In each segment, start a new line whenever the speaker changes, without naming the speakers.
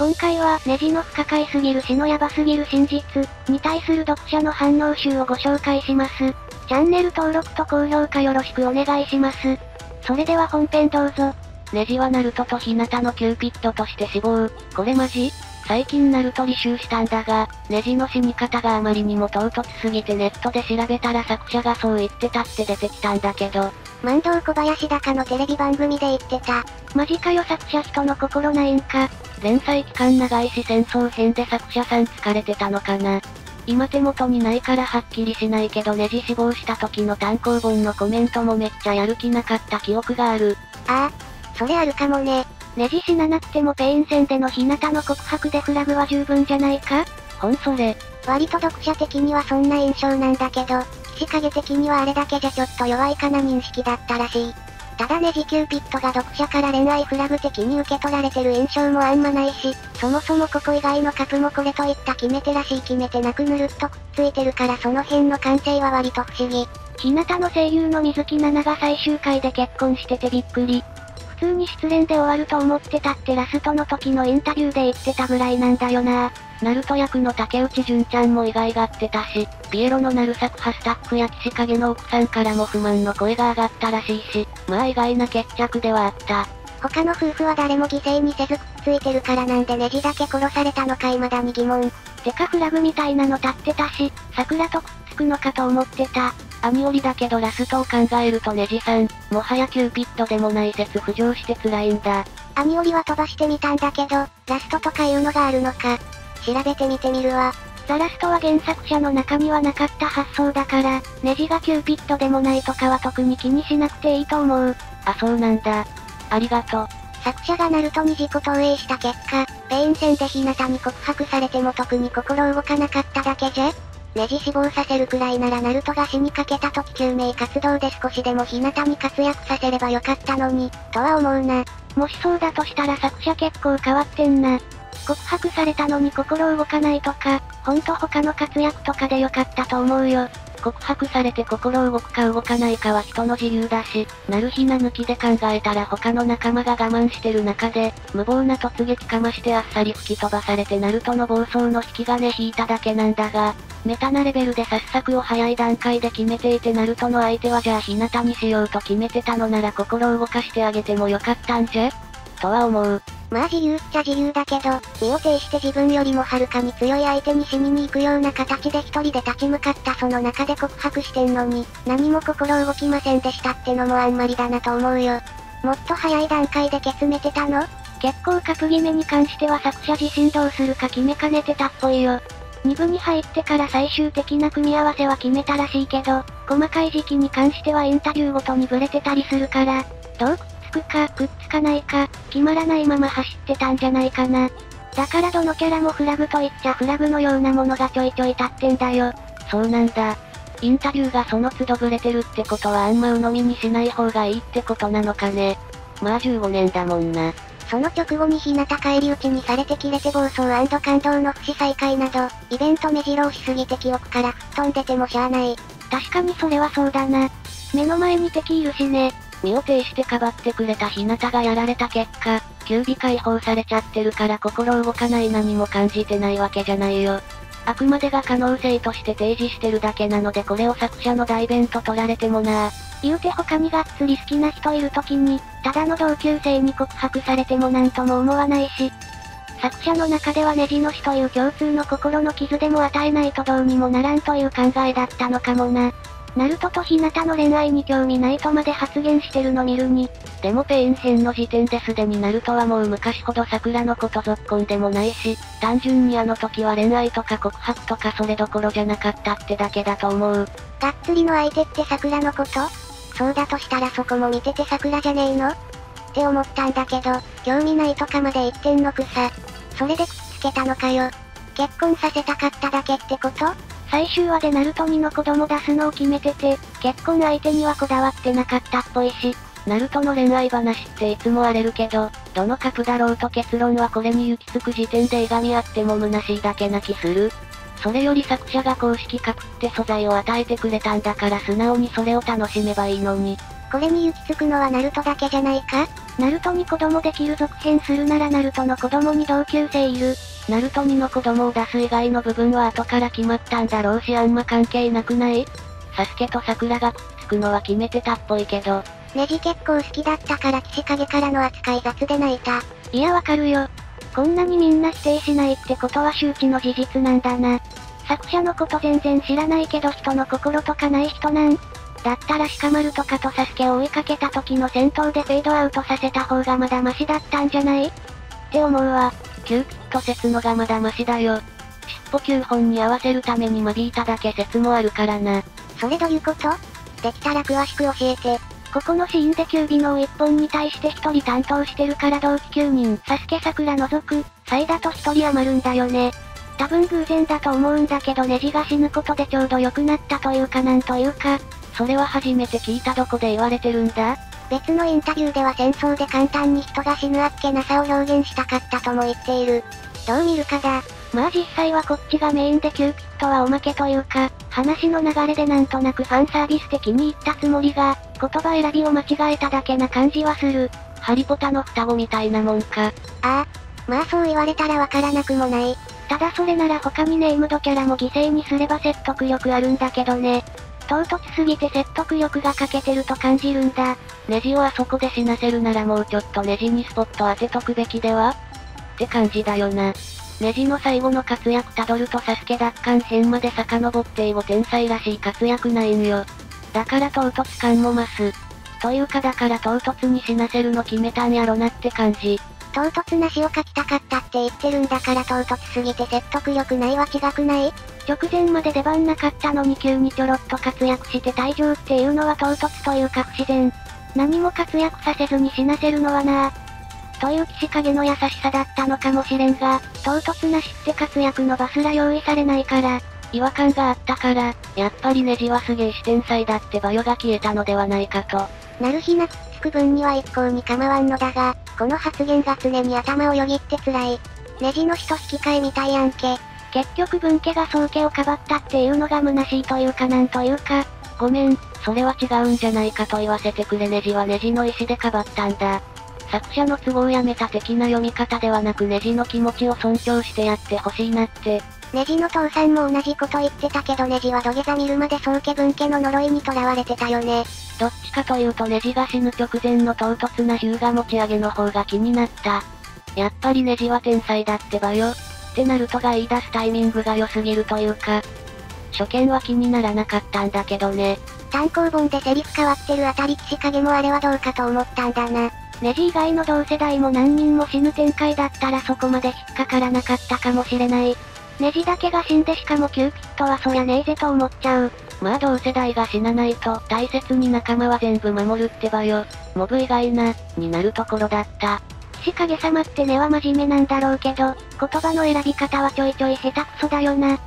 今回は、ネジの不可解すぎる死のヤバすぎる真実、に対する読者の反応集をご紹介します。チャンネル登録と高評価よろしくお願いします。それでは本編どうぞ。
ネジはナルトとヒナタのキューピッドとして死亡。これマジ？最近ナルト履修したんだが、ネジの死に方があまりにも唐突すぎてネットで調べたら作者がそう言ってたって出てきたんだけど。
漫道コバヤシだかのテレビ番組で言ってた。マジかよ作者人の心ないんか。
連載期間長いし戦争編で作者さん疲れてたのかな。今手元にないからはっきりしないけどネジ死亡した時の単行本のコメントもめっちゃやる気なかった記憶がある。
ああ、それあるかもね。ネジ死ななくてもペイン戦でのヒナタの告白でフラグは十分じゃないか？
ほんそれ。
割と読者的にはそんな印象なんだけど、岸影的にはあれだけじゃちょっと弱いかな認識だったらしい。ただねジキューピットが読者から恋愛フラグ的に受け取られてる印象もあんまないし、そもそもここ以外のカプもこれといった決め手らしい決めてなくぬるっとくっついてるからその辺の感性は割と不思議。日向の声優の水木奈々が最終回で結婚しててびっくり。普通に失恋で終わると思ってたってラストの時のインタビューで言ってたぐらいなんだよな。
ナルト役の竹内純ちゃんも意外がってたし、ピエロのナル作派スタッフや騎士影の奥さんからも不満の声が上がったらしいし、まあ意外な決着ではあった。
他の夫婦は誰も犠牲にせずくっついてるからなんでネジだけ殺されたのか未だに疑問。てかフラグみたいなの立ってたし、サクラとくっつくのかと思ってた。
アニオリだけどラストを考えるとネジさん、もはやキューピッドでもない説浮上して辛いんだ。
アニオリは飛ばしてみたんだけど、ラストとかいうのがあるのか。調べてみてみるわ。 THE LAST は原作者の中にはなかった発想だから、ネジがキューピッドでもないとかは特に気にしなくていいと思う。
あ、そうなんだ。ありがとう。
作者がナルトに自己投影した結果、ペイン戦でヒナタに告白されても特に心動かなかっただけじゃネジ死亡させるくらいならナルトが死にかけた時救命活動で少しでもヒナタに活躍させればよかったのに、とは思うな。もしそうだとしたら作者結構変わってんな。告白されたのに心動かないとか、ほんと他の活躍とかでよかったと思うよ。
告白されて心動くか動かないかは人の自由だし、なるひな抜きで考えたら他の仲間が我慢してる中で、無謀な突撃かましてあっさり吹き飛ばされてナルトの暴走の引き金引いただけなんだが、メタなレベルで殺策を早い段階で決めていてナルトの相手はじゃあ日向にしようと決めてたのなら心動かしてあげてもよかったんじゃ？とは思う。
まあ自由っちゃ自由だけど、身を挺して自分よりもはるかに強い相手に死にに行くような形で一人で立ち向かったその中で告白してんのに、何も心動きませんでしたってのもあんまりだなと思うよ。もっと早い段階でケツめてたの？結構格決めに関しては作者自身どうするか決めかねてたっぽいよ。2部に入ってから最終的な組み合わせは決めたらしいけど、細かい時期に関してはインタビューごとにブレてたりするから、どうつくか、くっつかないか、決まらないまま走ってたんじゃないかな。だからどのキャラもフラグといっちゃフラグのようなものがちょいちょい立ってんだよ。
そうなんだ。インタビューがその都度ブレてるってことはあんま鵜呑みにしない方がいいってことなのかね。まあ15年だもんな。
その直後に日向返り討ちにされて切れて暴走感動の不死再開など、イベント目白押しすぎて記憶から吹っ飛んでてもしゃあない。確かにそれはそうだな。目の前に敵いるしね。
身を挺してかばってくれた日向がやられた結果、休尾解放されちゃってるから心動かない何も感じてないわけじゃないよ。あくまでが可能性として提示してるだけなのでこれを作者の代弁と取られてもな
言うて他にがっつり好きな人いる時に、ただの同級生に告白されてもなんとも思わないし、作者の中ではネジの死という共通の心の傷でも与えないとどうにもならんという考えだったのかもな。ナルトとヒナタの恋愛に興味ないとまで発言してるの見るに。
でもペイン編の時点ですでにナルトはもう昔ほどサクラのことぞっこんでもないし、単純にあの時は恋愛とか告白とかそれどころじゃなかったってだけだと思う。
がっつりの相手って桜のこと？そうだとしたらそこも見てて桜じゃねえの？って思ったんだけど、興味ないとかまで言ってんのくさ。それでくっつけたのかよ。結婚させたかっただけってこと？最終話でナルト2の子供出すのを決めてて、結婚相手にはこだわってなかったっぽいし、
ナルトの恋愛話っていつも荒れるけど、どのカプだろうと結論はこれに行き着く時点でいがみ合っても虚しいだけな気する。それより作者が公式カプって素材を与えてくれたんだから素直にそれを楽しめばいいのに。
これに行き着くのはナルトだけじゃないか？
ナルトに子供できる続編するならナルトの子供に同級生いる。ナルトにの子供を出す以外の部分は後から決まったんだろうしあんま関係なくない？サスケと桜がくっつくのは決めてたっぽいけど。
ネジ結構好きだったから岸影からの扱い雑で泣いた。
いやわかるよ。こんなにみんな否定しないってことは周知の事実なんだな。作者のこと全然知らないけど人の心とかない人なん？だったら鹿丸とかとサスケを追いかけた時の戦闘でフェードアウトさせた方がまだマシだったんじゃない？って思うわ。キューピット説のがまだマシだよ。尻尾9本に合わせるために間引いただけ説もあるからな。
それどういうこと？できたら詳しく教えて。
ここのシーンでキュービノを1本に対して1人担当してるから同期9人、サスケ桜除く、サイダと1人余るんだよね。多分偶然だと思うんだけどネジが死ぬことでちょうど良くなったというかなんというか、それは初めて聞いたどこで言われてるんだ？
別のインタビューでは戦争で簡単に人が死ぬあっけなさを表現したかったとも言っている。どう見るかだ。
まあ実際はこっちがメインでキューピットはおまけというか、話の流れでなんとなくファンサービス的に言ったつもりが、言葉選びを間違えただけな感じはする。ハリポタの双子みたいなもんか。
ああ。まあそう言われたらわからなくもない。
ただそれなら他にネームドキャラも犠牲にすれば説得力あるんだけどね。唐突すぎて説得力が欠けてると感じるんだ。ネジをあそこで死なせるならもうちょっとネジにスポット当てとくべきでは？って感じだよな。ネジの最後の活躍たどるとサスケ奪還編まで遡って英語天才らしい活躍ないんよ。だから唐突感も増す。というかだから唐突に死なせるの決めたんやろなって感じ。
唐突な詩を書きたかったって言ってるんだから唐突すぎて説得力ないは違くない
直前まで出番なかったのに急にちょろっと活躍して退場っていうのは唐突というか不自然。何も活躍させずに死なせるのはなぁ。という騎士影の優しさだったのかもしれんが、唐突な死って活躍のバスら用意されないから、違和感があったから、やっぱりネジはすげえ視点祭だってバヨが消えたのではないかと。
なる日なくっつく分には一向に構わんのだが、この発言が常に頭をよぎって辛い。ネジの人引き換えみたいやんけ。
結局分家が宗家をかばったっていうのが虚しいというかなんというか、ごめん、それは違うんじゃないかと言わせてくれネジはネジの意思でかばったんだ。作者の都合をやめた的な読み方ではなくネジの気持ちを尊重してやってほしいなって。
ネジの父さんも同じこと言ってたけどネジは土下座見るまで宗家分家の呪いに囚われてたよね。
どっちかというとネジが死ぬ直前の唐突なヒューガ持ち上げの方が気になった。やっぱりネジは天才だってばよ。ってナルトが言い出すタイミングが良すぎるというか、初見は気にならなかったんだけどね。
単行本でセリフ変わってるあたり騎士影もあれはどうかと思ったんだな。
ネジ以外の同世代も何人も死ぬ展開だったらそこまで引っかからなかったかもしれない。ネジだけが死んでしかもキューピットはそりゃねえぜと思っちゃう。まあ同世代が死なないと大切に仲間は全部守るってばよ。モブ以外な、になるところだった。
岸影様って根は真面目なんだろうけど、言葉の選び方はちょいちょい下手くそだよな。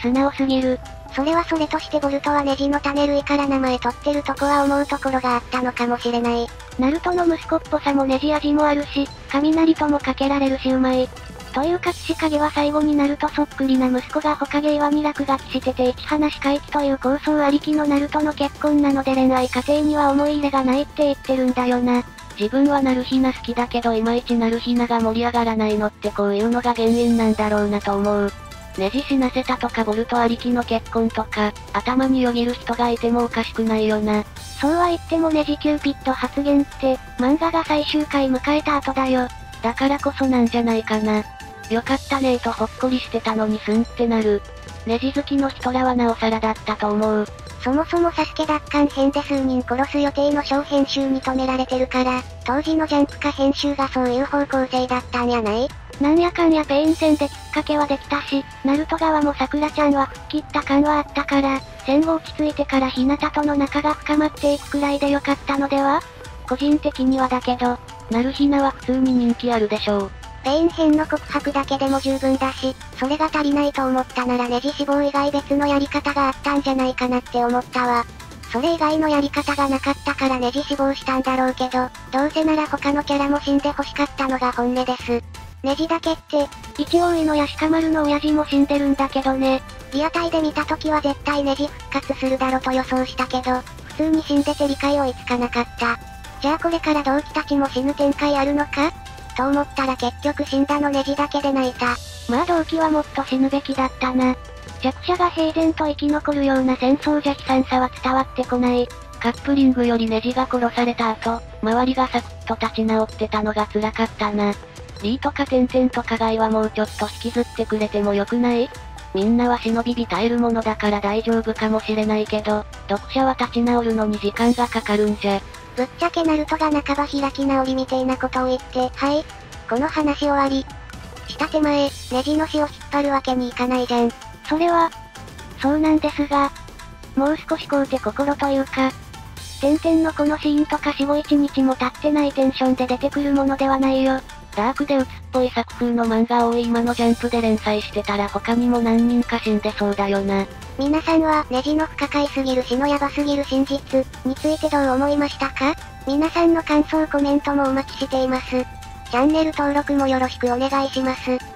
素直すぎる。それはそれとしてボルトはネジの種類から名前取ってるとこは思うところがあったのかもしれない。ナルトの息子っぽさもネジ味もあるし、雷ともかけられるしうまい。というか岸影は最後になるとそっくりな息子が他芸はに落書きしてて一話回帰という構想ありきのナルトの結婚なので恋愛家庭には思い入れがないって言ってるんだよな。
自分はナルヒナ好きだけどいまいちナルヒナが盛り上がらないのってこういうのが原因なんだろうなと思う。ネジ死なせたとかボルトありきの結婚とか、頭によぎる人がいてもおかしくないよな。
そうは言ってもネジキューピッド発言って、漫画が最終回迎えた後だよ。
だからこそなんじゃないかな。よかったねーとほっこりしてたのにすんってなる。ネジ好きの人らはなおさらだったと思う。
そもそもサスケ奪還編で数人殺す予定のを編集に止められてるから、当時のジャンプか編集がそういう方向性だったんやない？
なんやかんやペイン戦できっかけはできたし、ナルト側もサクラちゃんは吹っ切った感はあったから、戦後落ち着いてからヒナタとの仲が深まっていくくらいでよかったのでは？個人的にはだけど、ナルヒナは普通に人気あるでしょう。
ペイン編の告白だけでも十分だし、それが足りないと思ったならネジ死亡以外別のやり方があったんじゃないかなって思ったわ。それ以外のやり方がなかったからネジ死亡したんだろうけど、どうせなら他のキャラも死んで欲しかったのが本音です。ネジだけって、
一応いのやシカマルの親父も死んでるんだけどね。
リアタイで見た時は絶対ネジ復活するだろと予想したけど、普通に死んでて理解追いつかなかった。じゃあこれから同期たちも死ぬ展開あるのか？と思ったら結局死んだのネジだけで泣いた。
まあ同期はもっと死ぬべきだったな。弱者が平然と生き残るような戦争じゃ悲惨さは伝わってこない。カップリングよりネジが殺された後、周りがサクッと立ち直ってたのが辛かったな。リーとかテンテンとかガイはもうちょっと引きずってくれてもよくない？みんなは忍びび耐えるものだから大丈夫かもしれないけど、読者は立ち直るのに時間がかかるんじゃ。
ぶっちゃけナルトが半ば開き直りみてえなことを言って、はい。この話終わり。した手前、ネジの死を引っ張るわけにいかないじゃん。
それは、そうなんですが、もう少しこうて心というか、点々のこのシーンとか死後1日も経ってないテンションで出てくるものではないよ。ダークで鬱っぽい作風の漫画多い今のジャンプで連載してたら他にも何人か死んでそうだよな。
皆さんはネジの不可解すぎる死のヤバすぎる真実についてどう思いましたか？皆さんの感想コメントもお待ちしています。チャンネル登録もよろしくお願いします。